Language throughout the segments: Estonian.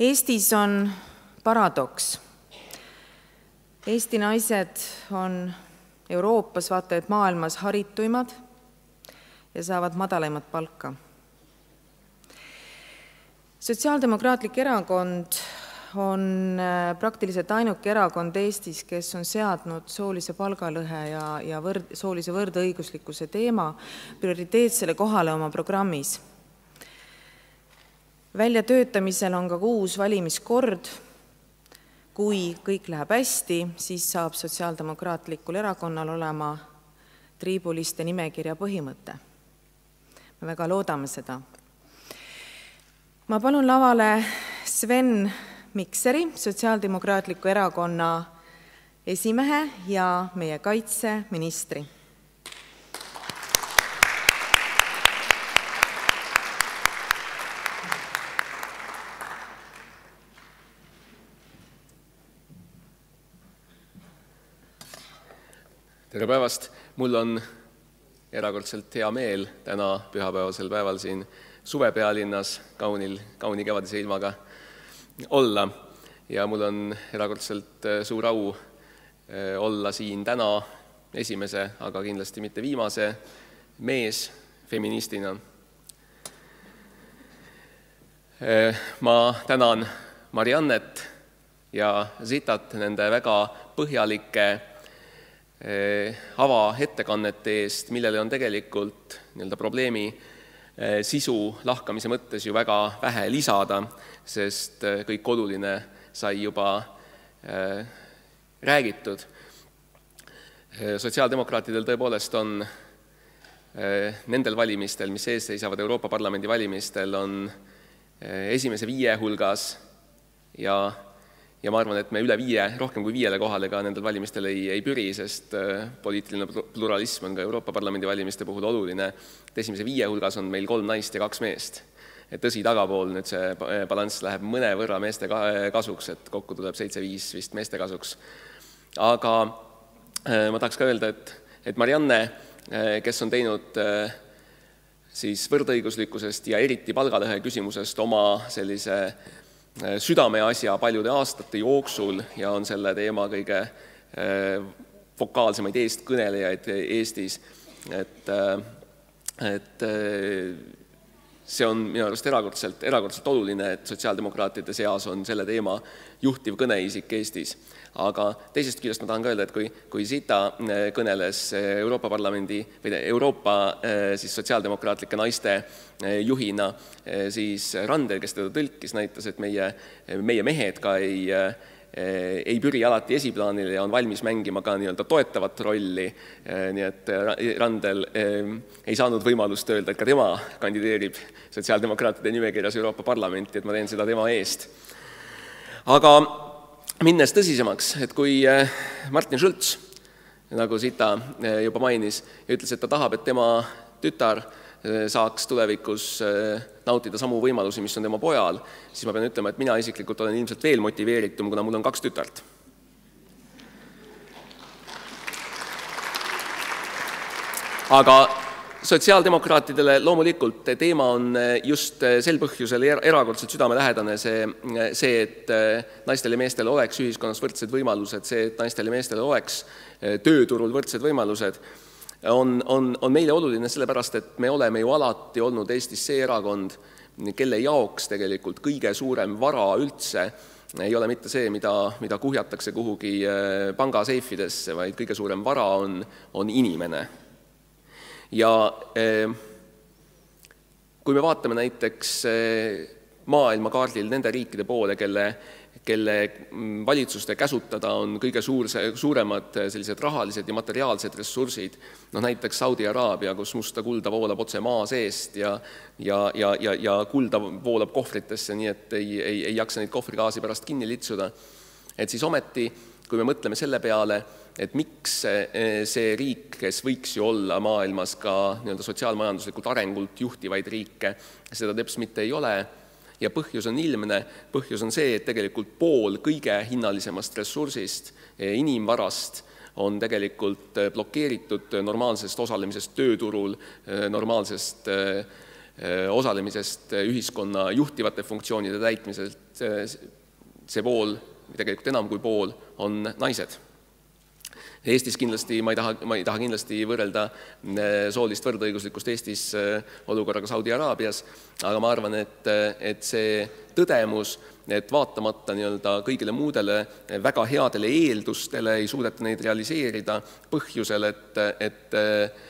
Eestis on paradoks. Eesti naised on Euroopas, vaata et maailmas harituimad ja saavad madalaimat palka. sotsiaaldemokraatlik erakond on äh, praktiliselt ainuke erakond Eestis, kes on seadnud soolise palgalõhe ja, ja võrd, soolise võrdõiguslikkuse teema prioriteetsele kohale oma programmis. Väljatöötamisel on ka uus valimiskord. kui kõik läheb hästi, siis saab Sotsiaaldemokraatlikul erakonnal olema triibuliste nimekirja põhimõte. me väga loodame seda. ma palun lavale Sven Mikseri, Sotsiaaldemokraatliku Erakonna esimehe ja meie kaitseministri. Tere päevast, mul on erakordselt hea meel täna pühapäevasel päeval siin suvepealinnas kaunil, kauni kevadise ilmaga olla ja mul on erakordselt äh, suur au äh, olla siin täna esimese, aga kindlasti mitte viimase mees feministina. Äh, ma tänan Mariannet ja Zitat nende väga põhjalike avaettekannete eest, millele on tegelikult nii-öelda probleemi sisu lahkamise mõttes ju väga vähe lisada sest äh, kõik oluline sai juba räägitud. Sotsiaaldemokraatidel tõepoolest on nendel valimistel, mis ees seisavad, Euroopa Parlamendi valimistel, on esimese viie hulgas ja ja ma arvan, et me üle viie, rohkem kui viiele kohale ka nendel valimistel ei, ei püri, sest poliitiline pluralism on ka Euroopa Parlamendi valimiste puhul oluline, et esimese viie hulgas on meil kolm naist ja kaks meest et tõsi, tagapool nüüd see balanss läheb mõnevõrra meeste kasuks, et kokku tuleb seitse-viis vist meeste kasuks. aga äh, ma tahaks ka öelda, et, et Marianne, äh, kes on teinud äh, siis võrdõiguslikkusest ja eriti palgalõhe küsimusest oma sellise südameasja paljude aastate jooksul ja on selle teema kõige vokaalsemaid eestkõnelejaid Eestis, et, et see on minu arust erakordselt, erakordselt oluline, et sotsiaaldemokraatide seas on selle teema juhtiv kõneisik Eestis. aga teisest küljest ma tahan ka öelda, et kui, kui Zita äh, kõneles äh, Euroopa Parlamendi või Euroopa äh, siis sotsiaaldemokraatlike naiste juhina, siis Randel, kes teda tõlkis, näitas, et meie, meie mehed ka ei Eh, ei püri alati esiplaanile ja on valmis mängima ka nii-öelda toetavat rolli, eh, nii et Randel eh, ei saanud võimalust öelda, et ka tema kandideerib sotsiaaldemokraatide nimekirjas Euroopa Parlamenti, et ma teen seda tema eest. aga minnes tõsisemaks, et kui Martin Schulz, nagu Sita juba mainis, ütles, et ta tahab, et tema tütar saaks tulevikus äh, nautida samu võimalusi, mis on tema pojal, siis ma pean ütlema, et mina isiklikult olen ilmselt veel motiveeritum, kuna mul on kaks tütart. aga sotsiaaldemokraatidele loomulikult teema on äh, just sel põhjusel er-, erakordselt südamelähedane, see, see, et naistel ja meestel oleks ühiskonnas võrdsed võimalused, see, et naistel ja meestel oleks tööturul võrdsed võimalused on, on, on meile oluline sellepärast, et me oleme ju alati olnud Eestis see erakond, kelle jaoks tegelikult kõige suurem vara üldse ei ole mitte see, mida, mida kuhjatakse kuhugi äh, pangaseifidesse, vaid kõige suurem vara on, on inimene. ja äh, kui me vaatame näiteks äh, maailmakaardil nende riikide poole, kelle kelle mm, valitsuste käsutada on kõige suur, suuremad äh, sellised rahalised ja materiaalsed ressursid, noh näiteks Saudi Araabia, kus musta kulda voolab otse maa seest ja ja, ja, ja, ja kulda voolab kohvritesse, nii et ei, ei, ei jaksa neid kohvrigaasi pärast kinni litsuda, et siis ometi, kui me mõtleme selle peale, et miks see, see riik, kes võiks ju olla maailmas ka nii-öelda sotsiaalmajanduslikult arengult juhtivaid riike, seda teps mitte ei ole, ja põhjus on ilmne, põhjus on see, et tegelikult pool kõige hinnalisemast ressursist, eh, inimvarast, on tegelikult eh, blokeeritud normaalsest osalemisest tööturul, eh, normaalsest osalemisest ühiskonna juhtivate funktsioonide täitmiselt see pool, tegelikult enam kui pool, on naised Eestis kindlasti, ma ei taha, ma ei taha kindlasti võrrelda äh, soolist võrdõiguslikkust Eestis äh, olukorraga Saudi Araabias, aga ma arvan, et, et see tõdemus, et vaatamata nii-öelda kõigile muudele väga headele eeldustele ei suudeta neid realiseerida põhjusel, et, et äh,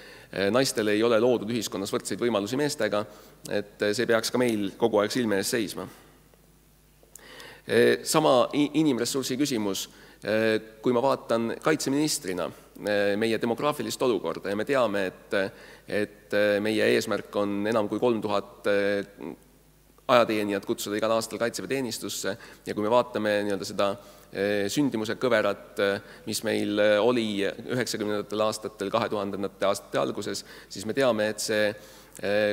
naistel ei ole loodud ühiskonnas võrdseid võimalusi meestega, et see peaks ka meil kogu aeg silme ees seisma. Sama inimressursi küsimus Äh, kui ma vaatan kaitseministrina äh, meie demograafilist olukorda ja me teame, et, et äh, meie eesmärk on enam kui kolm tuhat ajateenijat kutsuda igal aastal kaitseväeteenistusse ja kui me vaatame nii-öelda seda sündimuse kõverat, mis meil oli üheksakümnendatel aastatel, kahe tuhandendate aastate alguses, siis me teame, et see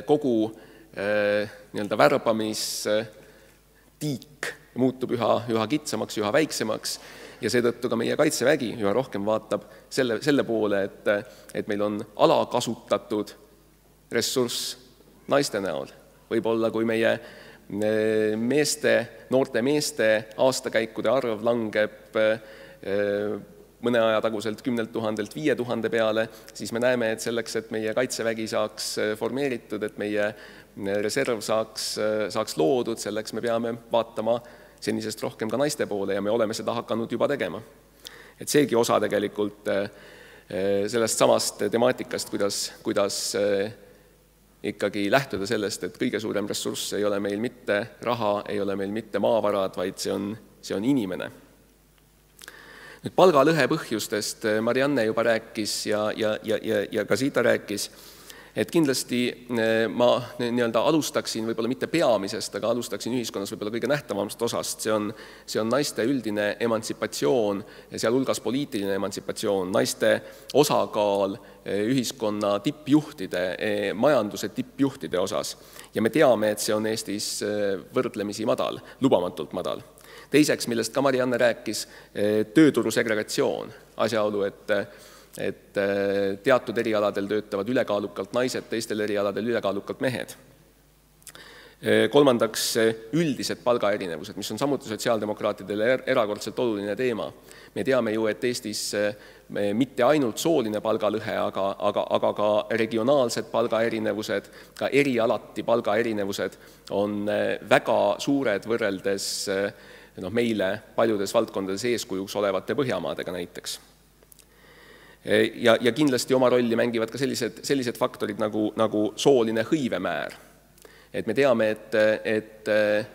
kogu nii-öelda värbamistiik muutub üha, üha kitsamaks, üha väiksemaks ja seetõttu ka meie Kaitsevägi üha rohkem vaatab selle, selle poole, et, et meil on alakasutatud ressurss naiste näol. võib-olla kui meie meeste, noorte meeste aastakäikude arv langeb eh, mõne aja taguselt kümnelt tuhandelt viie tuhande peale, siis me näeme, et selleks, et meie Kaitsevägi saaks formeeritud, et meie reserv saaks, saaks loodud, selleks me peame vaatama senisest rohkem ka naiste poole ja me oleme seda hakanud juba tegema. et seegi osa tegelikult eh, eh, sellest samast temaatikast, kuidas, kuidas eh, ikkagi lähtuda sellest, et kõige suurem ressurss ei ole meil mitte raha, ei ole meil mitte maavarad, vaid see on, see on inimene. nüüd palgalõhe põhjustest Marianne juba rääkis ja, ja, ja, ja, ja ka Zita rääkis et kindlasti eh, ma nii-öelda alustaksin võib-olla mitte peamisest, aga alustaksin ühiskonnas võib-olla kõige nähtavamast osast, see on, see on naiste üldine emantsipatsioon, sealhulgas poliitiline emantsipatsioon, naiste osakaal eh, ühiskonna tippjuhtide, eh, majanduse tippjuhtide osas. ja me teame, et see on Eestis võrdlemisi madal, lubamatult madal. Teiseks, millest ka Marianne rääkis, tööturu segregatsioon, asjaolu, et et äh, teatud erialadel töötavad ülekaalukalt naised, teistel erialadel ülekaalukalt mehed. Äh, kolmandaks, üldised palgaerinevused, mis on samuti sotsiaaldemokraatidele er-, erakordselt oluline teema. me teame ju, et Eestis äh, mitte ainult sooline palgalõhe, aga, aga, aga ka regionaalsed palgaerinevused, ka erialati palgaerinevused on väga suured võrreldes noh, meile paljudes valdkondades eeskujuks olevate Põhjamaadega näiteks ja, ja kindlasti oma rolli mängivad ka sellised, sellised faktorid nagu, nagu sooline hõivemäär. et me teame, et, et äh,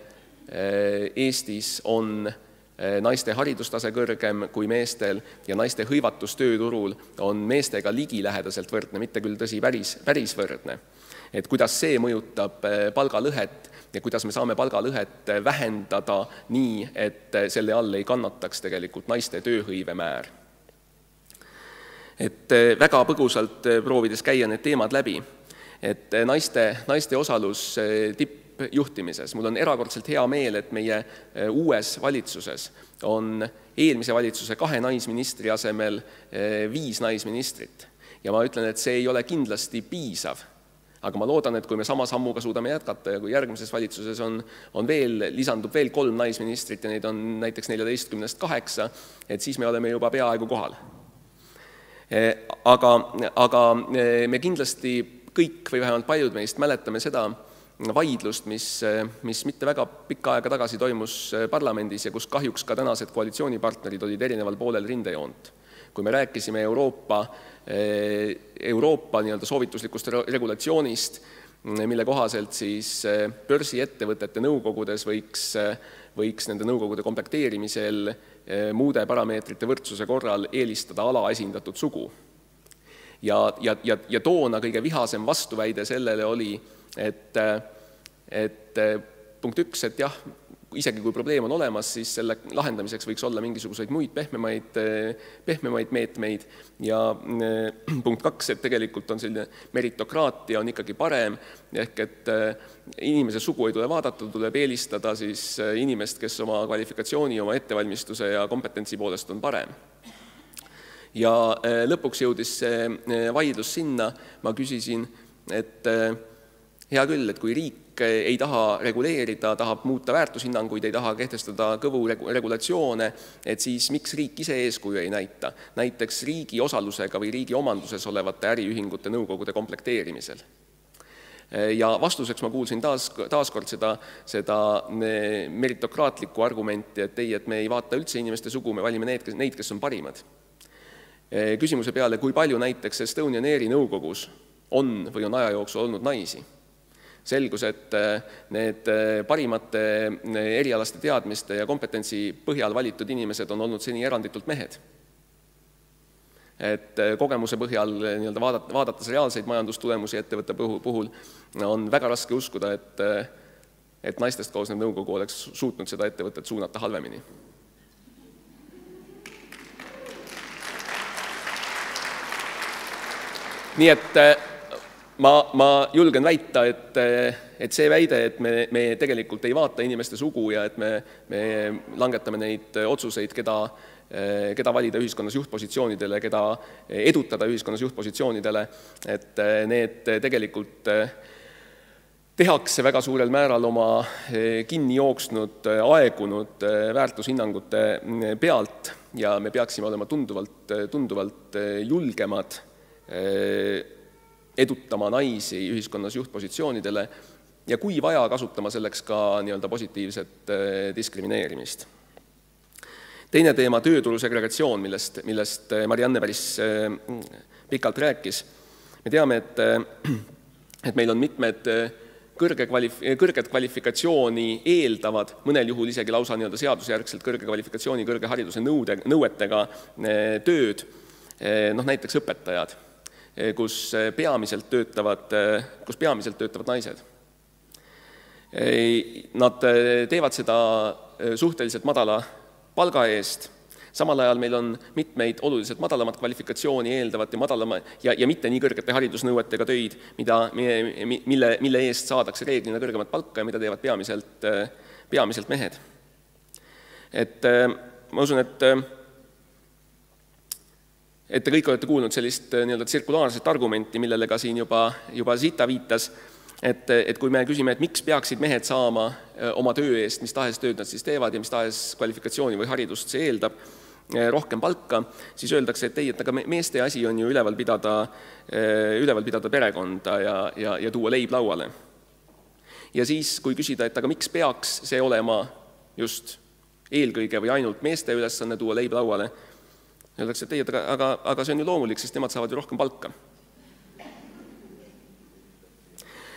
Eestis on äh, naiste haridustase kõrgem kui meestel ja naiste hõivatus tööturul on meestega ligilähedaselt võrdne, mitte küll tõsi, päris, päris võrdne. et kuidas see mõjutab palgalõhet ja kuidas me saame palgalõhet vähendada nii, et selle all ei kannataks tegelikult naiste tööhõive määr et eh, väga põgusalt eh, proovides käia need teemad läbi, et eh, naiste, naiste osalus tippjuhtimises, mul on erakordselt hea meel, et meie uues valitsuses on eelmise valitsuse kahe naisministri asemel viis naisministrit. ja ma ütlen, et see ei ole kindlasti piisav, aga ma loodan, et kui me sama sammuga suudame jätkata ja kui järgmises valitsuses on, on veel, lisandub veel kolm naisministrit ja neid on näiteks neljateistkümnest kaheksa, et siis me oleme juba peaaegu kohal aga, aga eh, me kindlasti kõik või vähemalt paljud meist mäletame seda vaidlust, mis, eh, mis mitte väga pikka aega tagasi toimus parlamendis ja kus kahjuks ka tänased koalitsioonipartnerid olid erineval poolel rindejoont. kui me rääkisime Euroopa, Euroopa nii-öelda soovituslikust regulatsioonist, mille kohaselt siis börsiettevõtete nõukogudes võiks, võiks nende nõukogude komplekteerimisel Eh, muude parameetrite võrdsuse korral eelistada alaesindatud sugu. ja, ja, ja, ja toona kõige vihasem vastuväide sellele oli, et, et punkt üks, et jah, isegi kui probleem on olemas, siis selle lahendamiseks võiks olla mingisuguseid muid pehmemaid, pehmemaid meetmeid. Ja eh, punkt kaks, et tegelikult on selline meritokraatia on ikkagi parem, ehk et eh, inimese sugu ei tule vaadata, tuleb eelistada siis eh, inimest, kes oma kvalifikatsiooni, oma ettevalmistuse ja kompetentsi poolest on parem. Ja lõpuks jõudis see vaidlus sinna, ma küsisin, et hea küll, et kui riik ei taha reguleerida, tahab muuta väärtushinnanguid, ei taha kehtestada kõvu regulatsioone, et siis miks riik ise eeskuju ei näita, näiteks riigi osalusega või riigi omanduses olevate äriühingute nõukogude komplekteerimisel. Ja vastuseks ma kuulsin taas, taaskord seda, seda meritokraatlikku argumenti, et ei, et me ei vaata üldse inimeste sugu, me valime need, neid, kes on parimad. Küsimuse peale, kui palju näiteks Estonian Airi nõukogus on või on aja jooksul olnud naisi selgus, et äh, need äh, parimate äh, erialaste teadmiste ja kompetentsi põhjal valitud inimesed on olnud seni eranditult mehed. et kogemuse põhjal nii-öelda vaadata, vaadates reaalseid majandustulemusi ettevõtte puhul, on väga raske uskuda, et et naistest koosnev nõukogu oleks suutnud seda ettevõtet suunata halvemini. nii et ma, ma julgen väita, et, et see väide, et me, me tegelikult ei vaata inimeste sugu ja et me, me langetame neid otsuseid, keda, keda valida ühiskonnas juhtpositsioonidele, keda edutada ühiskonnas juhtpositsioonidele, et need tegelikult tehakse väga suurel määral oma kinni jooksnud, aegunud väärtushinnangute pealt ja me peaksime olema tunduvalt, tunduvalt julgemad edutama naisi ühiskonnas juhtpositsioonidele ja kui vaja, kasutama selleks ka nii-öelda positiivset äh, diskrimineerimist. teine teema, tööturu segregatsioon, millest, millest äh, Marianne päris äh, pikalt rääkis. me teame, et, et meil on mitmed kõrge kvalif-, kõrget kvalifikatsiooni eeldavad, mõnel juhul isegi lausa nii-öelda seadusjärgselt kõrge kvalifikatsiooni, kõrge hariduse nõude, nõuetega tööd, noh näiteks õpetajad Eh, kus eh, peamiselt töötavad, eh, kus peamiselt töötavad naised. Nad teevad seda suhteliselt madala palga eest, samal ajal meil on mitmeid oluliselt madalamat kvalifikatsiooni eeldavat ja madalama ja, ja mitte nii kõrgete haridusnõuetega töid, mida, mille, mille eest saadakse reeglina kõrgemat palka ja mida teevad peamiselt, peamiselt mehed. et ma usun, et et te kõik olete kuulnud sellist äh, nii-öelda tsirkulaarset argumenti, millele ka siin juba, juba Zita viitas, et, et kui me küsime, et miks peaksid mehed saama äh, oma töö eest, mis tahes tööd nad siis teevad ja mis tahes kvalifikatsiooni või haridust see eeldab, äh, rohkem palka, siis öeldakse, et ei, et aga meeste asi on ju üleval pidada, üleval pidada perekonda ja, ja, ja tuua leib lauale. ja siis, kui küsida, et aga miks peaks see olema just eelkõige või ainult meeste ülesanne tuua leib lauale, Öeldakse, et ei, et aga, aga, see on ju loomulik, sest nemad saavad ju rohkem palka.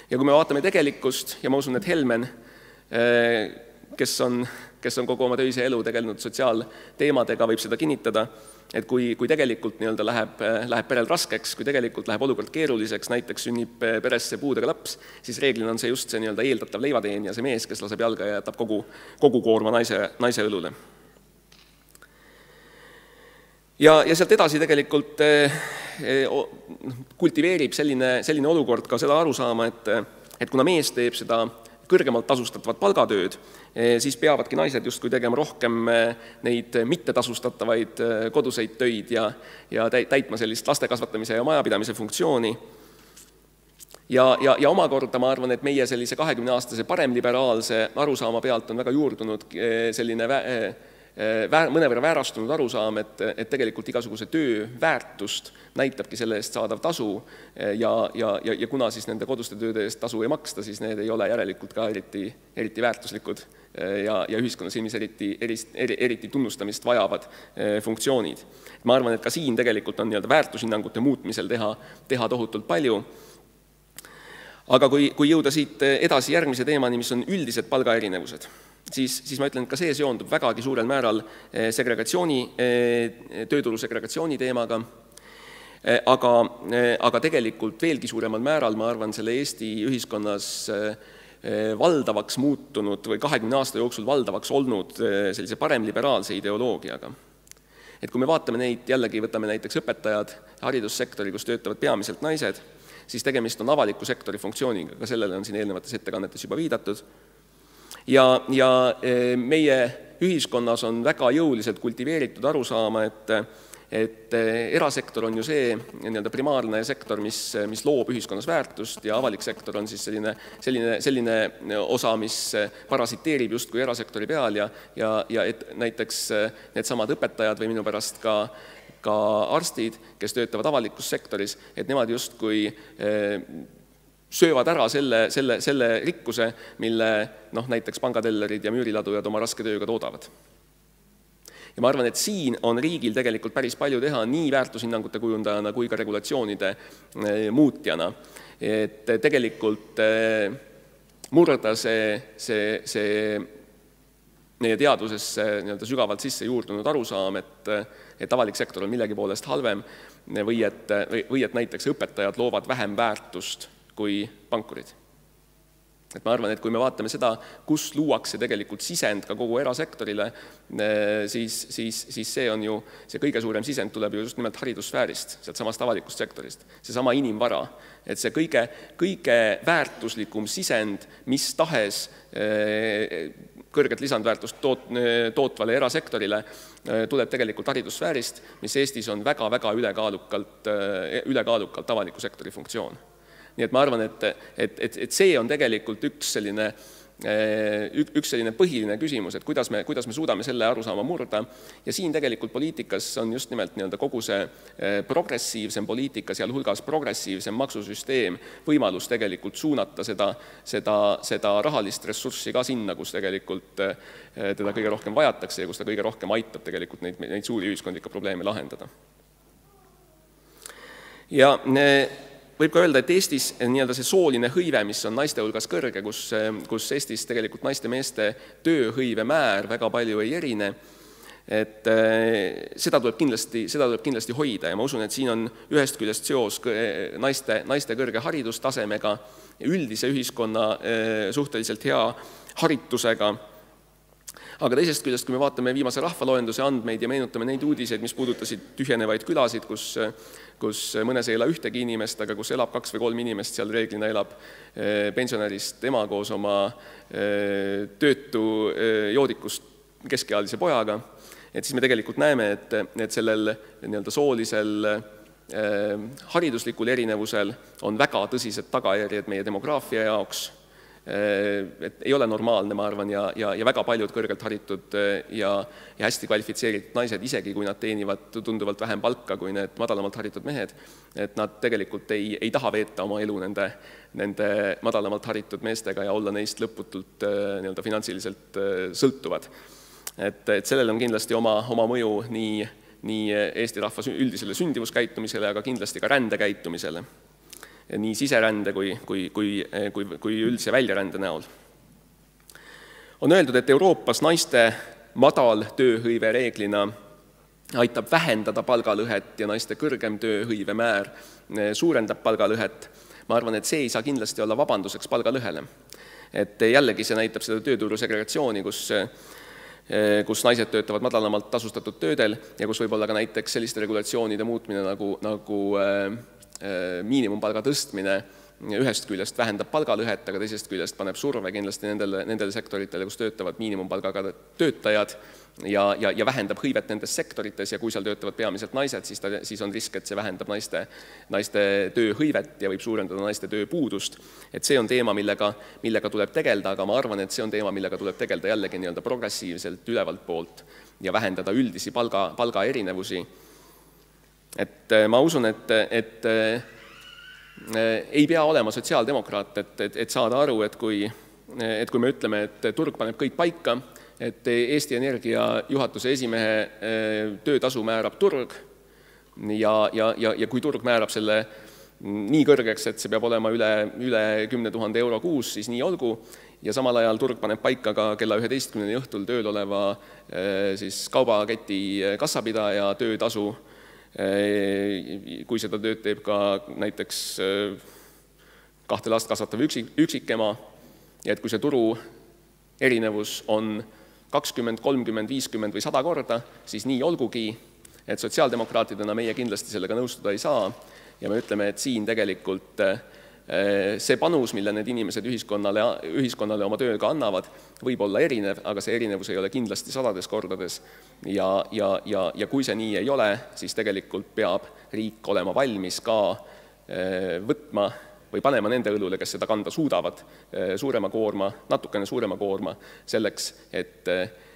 ja kui me vaatame tegelikkust ja ma usun, et Helmen, eh, kes on, kes on kogu oma töise elu tegelenud sotsiaalteemadega, võib seda kinnitada, et kui, kui tegelikult nii-öelda läheb, läheb perel raskeks, kui tegelikult läheb olukord keeruliseks, näiteks sünnib peresse puudega laps, siis reeglina on see just see nii-öelda eeldatav leivateenija, see mees, kes laseb jalga ja jätab kogu, kogu koorma naise, naise õlule ja, ja sealt edasi tegelikult eh, eh, noh, kultiveerib selline, selline olukord ka seda arusaama, et, et kuna mees teeb seda kõrgemalt tasustatavat palgatööd, eh, siis peavadki naised justkui tegema rohkem neid mittetasustatavaid koduseid töid ja, ja täitma sellist laste kasvatamise ja majapidamise funktsiooni. ja, ja, ja omakorda ma arvan, et meie sellise kahekümneaastase paremliberaalse arusaama pealt on väga juurdunud selline vä-, väär, mõnevõrra väärastunud arusaam, et, et tegelikult igasuguse töö väärtust näitabki selle eest saadav tasu äh, ja, ja, ja, ja kuna siis nende koduste tööde eest tasu ei maksta, siis need ei ole järelikult ka eriti, eriti väärtuslikud äh, ja, ja ühiskonna silmis eriti, eri, eriti tunnustamist vajavad funktsioonid. ma arvan, et ka siin tegelikult on nii-öelda väärtushinnangute muutmisel teha, teha tohutult palju aga kui, kui jõuda siit edasi järgmise teemani, mis on üldised palgaerinevused siis, siis ma ütlen, et ka see seondub vägagi suurel määral eh, segregatsiooni, eh, tööturu segregatsiooni teemaga, eh, aga, aga tegelikult veelgi suuremal määral, ma arvan, selle Eesti ühiskonnas valdavaks muutunud või kahekümne aasta jooksul valdavaks olnud sellise paremliberaalse ideoloogiaga. et kui me vaatame neid, jällegi võtame näiteks õpetajad, haridussektori, kus töötavad peamiselt naised, siis tegemist on avaliku sektori funktsiooniga, ka sellele on siin eelnevates ettekannetes juba viidatud ja, ja e, meie ühiskonnas on väga jõuliselt kultiveeritud arusaama, et et erasektor on ju see nii-öelda primaarne sektor, mis, mis loob ühiskonnas väärtust ja avalik sektor on siis selline, selline, selline osa, mis parasiteerib justkui erasektori peal ja ja, ja et näiteks needsamad õpetajad või minu pärast ka ka arstid, kes töötavad avalikus sektoris, et nemad justkui söövad ära selle, selle, selle rikkuse, mille noh, näiteks pangatellerid ja müüriladujad oma raske tööga toodavad. ja ma arvan, et siin on riigil tegelikult päris palju teha nii väärtushinnangute kujundajana kui ka regulatsioonide eh, muutjana. et tegelikult eh, murda see, see, see meie teadvusesse nii-öelda sügavalt sisse juurdunud arusaam, et, et avalik sektor on millegi poolest halvem või et, või et näiteks õpetajad loovad vähem väärtust kui pankurid. et ma arvan, et kui me vaatame seda, kus luuakse tegelikult sisend ka kogu erasektorile, eh, siis, siis, siis see on ju, see kõige suurem sisend tuleb ju just nimelt haridussfäärist, sealtsamast avalikust sektorist. seesama inimvara, et see kõige, kõige väärtuslikum sisend mis tahes eh, kõrget lisandväärtust toot-, tootvale erasektorile tuleb tegelikult haridussfäärist, mis Eestis on väga-väga ülekaalukalt, ülekaalukalt avaliku sektori funktsioon nii et ma arvan, et, et, et, et see on tegelikult üks selline eh, üks selline põhiline küsimus, et kuidas me, kuidas me suudame selle arusaama murda ja siin tegelikult poliitikas on just nimelt nii-öelda kogu see eh, progressiivsem poliitika, sealhulgas progressiivsem maksusüsteem, võimalus tegelikult suunata seda, seda, seda rahalist ressurssi ka sinna, kus tegelikult eh, teda kõige rohkem vajatakse ja kus ta kõige rohkem aitab tegelikult neid, neid suuri ühiskondlikke probleeme lahendada. ja võib ka öelda, et Eestis nii-öelda see sooline hõive, mis on naiste hulgas kõrge, kus, kus Eestis tegelikult naiste-meeste tööhõive määr väga palju ei erine, et eh, seda tuleb kindlasti, seda tuleb kindlasti hoida. Ja ma usun, et siin on ühest küljest seos naiste, naiste kõrge haridustasemega, üldise ühiskonna eh, suhteliselt hea haritusega, aga teisest küljest, kui me vaatame viimase rahvaloenduse andmeid ja meenutame neid uudiseid, mis puudutasid tühjenevaid külasid, kus kus mõnes ei ela ühtegi inimest, aga kus elab kaks või kolm inimest, seal reeglina elab eh, pensionärist ema koos oma eh, töötu eh, joodikust keskealise pojaga, et siis me tegelikult näeme, et, et sellel nii-öelda soolisel hariduslikul erinevusel on väga tõsised tagajärjed meie demograafia jaoks et ei ole normaalne, ma arvan, ja, ja, ja väga paljud kõrgelt haritud äh, ja, ja hästi kvalifitseeritud naised, isegi kui nad teenivad tunduvalt vähem palka kui need madalamalt haritud mehed, et nad tegelikult ei, ei taha veeta oma elu nende, nende madalamalt haritud meestega ja olla neist lõputult äh, nii-öelda finantsiliselt sõltuvad. et, et sellel on kindlasti oma, oma mõju nii, nii Eesti rahva üldisele sündivuskäitumisele, aga kindlasti ka rändekäitumisele nii siserände kui, kui, kui, kui, kui üldse väljarände näol. on öeldud, et Euroopas naiste madal tööhõive reeglina aitab vähendada palgalõhet ja naiste kõrgem tööhõive määr suurendab palgalõhet. ma arvan, et see ei saa kindlasti olla vabanduseks palgalõhele. et jällegi see näitab seda tööturu segregatsiooni, kus kus naised töötavad madalamalt tasustatud töödel ja kus võib olla ka näiteks selliste regulatsioonide muutmine nagu, nagu Äh, miinimumpalga tõstmine ühest küljest vähendab palgalõhet, aga teisest küljest paneb surve kindlasti nendele, nendele sektoritele, kus töötavad miinimumpalgaga töötajad ja, ja, ja vähendab hõivet nendes sektorites ja kui seal töötavad peamiselt naised, siis ta, siis on risk, et see vähendab naiste, naiste tööhõivet ja võib suurendada naiste tööpuudust. et see on teema, millega, millega tuleb tegeleda, aga ma arvan, et see on teema, millega tuleb tegeleda jällegi nii-öelda progressiivselt ülevalt poolt ja vähendada üldisi palga, palgaerinevusi et äh, ma usun, et, et äh, ei pea olema sotsiaaldemokraat, et, et, et saada aru, et kui, et kui me ütleme, et turg paneb kõik paika, et Eesti Energia juhatuse esimehe äh, töötasu määrab turg ja, ja, ja, ja kui turg määrab selle nii kõrgeks, et see peab olema üle, üle kümne tuhande euro kuus, siis nii olgu, ja samal ajal turg paneb paika ka kella üheteistkümneni õhtul tööl oleva siis kaubaketi kassapidaja töötasu Äh, kui seda tööd teeb ka näiteks äh, kahte last kasvatav üksik, üksikema ja et kui see turu erinevus on kakskümmend, kolmkümmend, viiskümmend või sada korda, siis nii olgugi, et sotsiaaldemokraatidena meie kindlasti sellega nõustuda ei saa. Ja me ütleme, et siin tegelikult äh, see panus, mille need inimesed ühiskonnale, ühiskonnale oma tööga annavad, võib olla erinev, aga see erinevus ei ole kindlasti sadades kordades. ja, ja, ja, ja kui see nii ei ole, siis tegelikult peab riik olema valmis ka võtma või panema nende õlule, kes seda kanda suudavad, suurema koorma, natukene suurema koorma, selleks et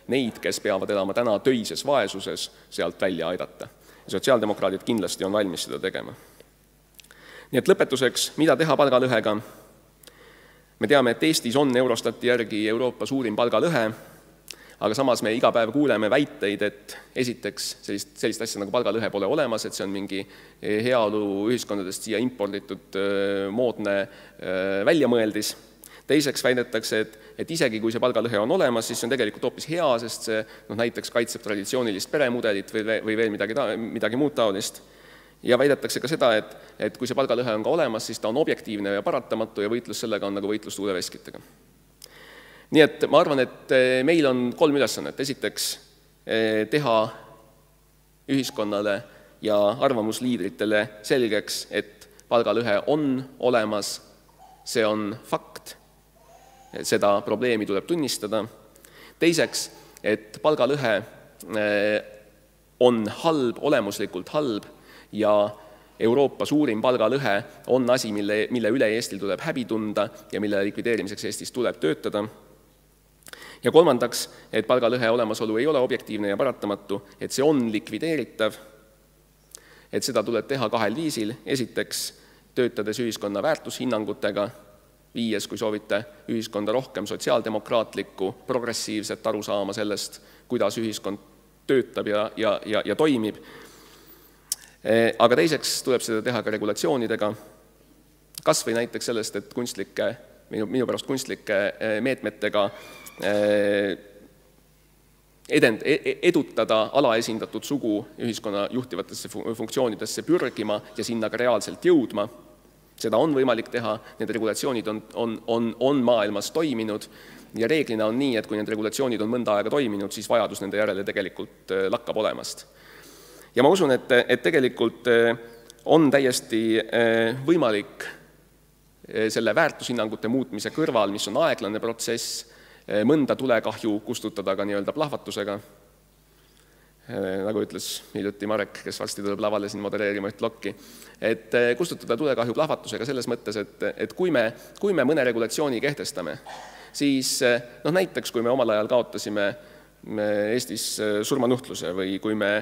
neid, kes peavad elama täna töises vaesuses, sealt välja aidata. sotsiaaldemokraadid kindlasti on valmis seda tegema. Nii et lõpetuseks, mida teha palgalõhega? me teame, et Eestis on Eurostati järgi Euroopa suurim palgalõhe, aga samas me iga päev kuuleme väiteid, et esiteks sellist, sellist asja nagu palgalõhe pole olemas, et see on mingi heaoluühiskondadest siia imporditud moodne väljamõeldis teiseks väidetakse, et, et isegi kui see palgalõhe on olemas, siis see on tegelikult hoopis hea, sest see noh, näiteks kaitseb traditsioonilist peremudelit või, või veel midagi, midagi muud taolist. Ja väidetakse ka seda, et, et kui see palgalõhe on ka olemas, siis ta on objektiivne ja paratamatu ja võitlus sellega on nagu võitlus tuuleveskitega. nii et ma arvan, et eh, meil on kolm ülesannet, esiteks eh, teha ühiskonnale ja arvamusliidritele selgeks, et palgalõhe on olemas, see on fakt seda probleemi tuleb tunnistada. teiseks, et palgalõhe eh, on halb, olemuslikult halb ja Euroopa suurim palgalõhe on asi, mille, mille üle Eestil tuleb häbi tunda ja mille likvideerimiseks Eestis tuleb töötada. ja kolmandaks, et palgalõhe olemasolu ei ole objektiivne ja paratamatu, et see on likvideeritav, et seda tuleb teha kahel viisil, esiteks töötades ühiskonna väärtushinnangutega viies, kui soovite, ühiskonda rohkem sotsiaaldemokraatlikku, progressiivset arusaama sellest, kuidas ühiskond töötab ja, ja, ja, ja toimib. E, aga teiseks tuleb seda teha ka regulatsioonidega, kas või näiteks sellest, et kunstlike, minu, minu pärast kunstlike e, meetmetega e, edend-, edutada alaesindatud sugu ühiskonna juhtivatesse funktsioonidesse pürgima ja sinna ka reaalselt jõudma seda on võimalik teha, need regulatsioonid on, on, on, on maailmas toiminud ja reeglina on nii, et kui need regulatsioonid on mõnda aega toiminud, siis vajadus nende järele tegelikult lakkab olemast. Ja ma usun, et, et tegelikult äh, on täiesti äh, võimalik selle väärtushinnangute muutmise kõrval, mis on aeglane protsess, mõnda tulekahju kustutada ka nii-öelda plahvatusega. Nagu ütles hiljuti Marek, kes varsti tuleb lavale siin modereerima üht plokki, et kustutada tulekahju plahvatusega selles mõttes, et, et kui me, kui me mõne regulatsiooni kehtestame, siis noh, näiteks kui me omal ajal kaotasime Eestis surmanuhtluse või kui me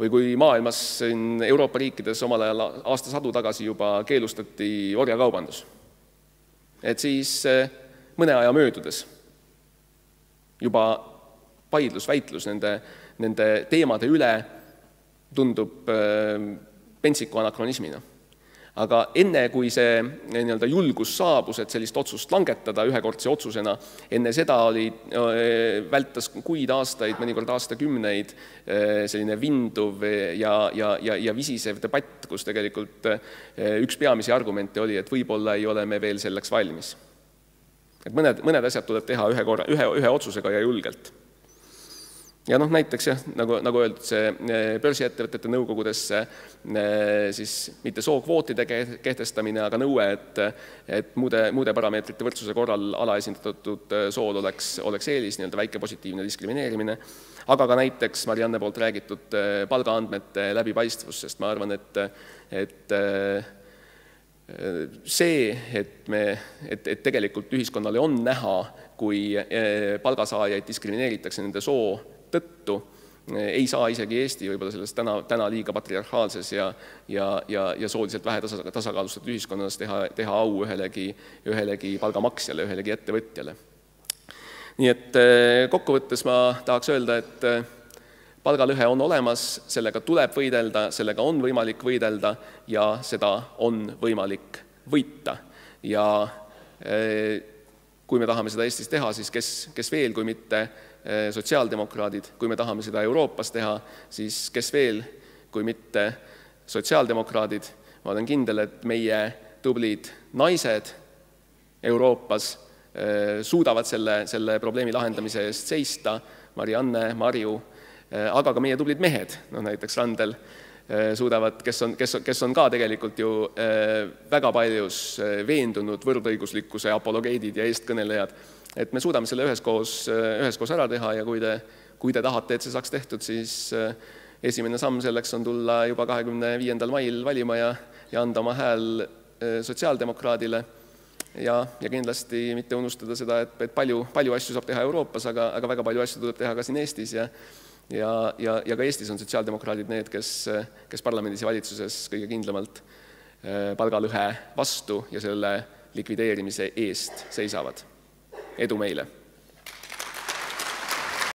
või kui maailmas siin Euroopa riikides omal ajal aastasadu tagasi juba keelustati orjakaubandus, et siis mõne aja möödudes juba vaidlus, väitlus nende nende teemade üle tundub äh, pentsiku anakronismina. Aga enne, kui see nii-öelda julgus saabus, et sellist otsust langetada ühekordse otsusena, enne seda oli, äh, vältas kuid, aastaid, mõnikord aastakümneid äh, selline vinduv ja, ja, ja, ja visisev debatt, kus tegelikult üks peamisi argumente oli, et võib-olla ei ole me veel selleks valmis. et mõned, mõned asjad tuleb teha ühe korra, ühe, ühe otsusega ja julgelt ja noh, näiteks jah, nagu, nagu öeldud, see eh, börsiettevõtete nõukogudesse eh, siis mitte sookvootide kehtestamine, aga nõue, et et muude, muude parameetrite võrdsuse korral alaesindatud eh, sool oleks, oleks eelis, nii-öelda väike positiivne diskrimineerimine, aga ka näiteks Marianne poolt räägitud palgaandmete läbipaistvus, sest ma arvan, et et see, et me, et, et tegelikult ühiskonnale on näha, kui palgasaajaid diskrimineeritakse nende soo tõttu ei saa isegi Eesti võib-olla selles täna, täna liiga patriarhaalses ja ja, ja, ja sooliselt vähe tasa, tasakaalustatud ühiskonnas teha, teha au ühelegi, ühelegi palgamaksjale, ühelegi ettevõtjale. nii et eh, kokkuvõttes ma tahaks öelda, et eh, palgalõhe on olemas, sellega tuleb võidelda, sellega on võimalik võidelda ja seda on võimalik võita. ja eh, kui me tahame seda Eestis teha, siis kes, kes veel, kui mitte Eh, sotsiaaldemokraadid, kui me tahame seda Euroopas teha, siis kes veel, kui mitte sotsiaaldemokraadid, ma olen kindel, et meie tublid naised Euroopas eh, suudavad selle, selle probleemi lahendamise eest seista, Marianne, Marju, eh, aga ka meie tublid mehed, noh näiteks Randel, suudavad, kes on, kes, kes on ka tegelikult ju väga paljus veendunud võrdõiguslikkuse apologeedid ja eestkõnelejad, et me suudame selle üheskoos, üheskoos ära teha ja kui te, kui te tahate, et see saaks tehtud, siis esimene samm selleks on tulla juba kahekümne viiendal mail valima ja, ja anda oma hääl sotsiaaldemokraadile ja, ja kindlasti mitte unustada seda, et, et palju, palju asju saab teha Euroopas, aga, aga väga palju asju tuleb teha ka siin Eestis ja ja, ja, ja ka Eestis on sotsiaaldemokraadid need, kes, kes parlamendis ja valitsuses kõige kindlamalt äh, palgalõhe vastu ja selle likvideerimise eest seisavad. Edu meile!